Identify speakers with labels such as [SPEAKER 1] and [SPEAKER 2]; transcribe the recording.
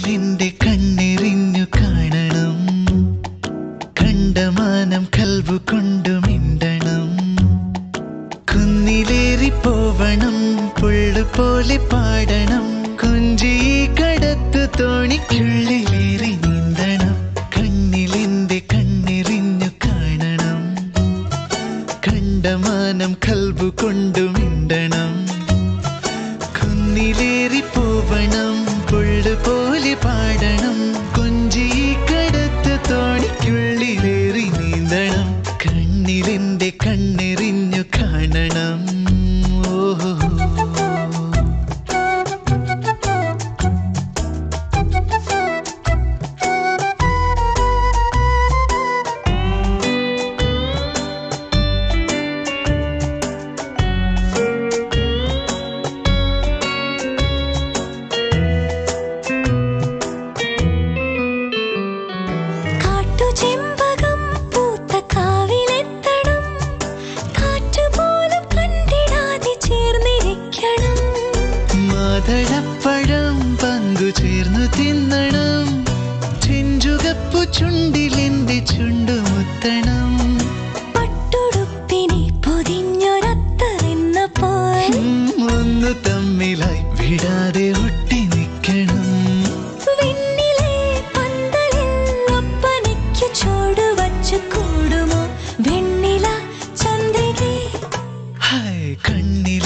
[SPEAKER 1] കണ്ണിലെന്റെ കണ്ണെറിഞ്ഞു കാണണം. കണ്ടമാനം കൽവു കൊണ്ടു മിണ്ടണം. കുന്നിലേറി പോവണം പുള്ളു പോലെ പാടണം. കുഞ്ചി കടത്തു തോണിക്കുള്ളിലേറി നീന്തണം. കണ്ണിലെന്റെ കണ്ണെറിഞ്ഞു കാണണം. കണ്ടമാനം കൽവു കൊണ്ടു മിണ്ടണം. കുന്നിലേറി പോവണം പുള്ളു പോലെ പാടണം. കൊഞ്ചി കടത്ത് തോണിക്കുള്ളിലേറി നീന്തണം. കണ്ണിലെന്റെ കണ്ണെറിഞ്ഞു കാണണം. പതളപ്പഴം
[SPEAKER 2] പങ്കു ചേർന്നു തിന്നണം. ചിഞ്ചുകപ്പു ചുണ്ടിലിന്റെ ചുണ്ടുമുത്തണം
[SPEAKER 1] പട്ടുടുപ്പിനെ പൊതിഞ്ഞൊരത്തറിന്ന ഒന്ന് തമ്മിലായി വിടാതെ ഒട്ടി നിൽക്കണം. കണ്ണി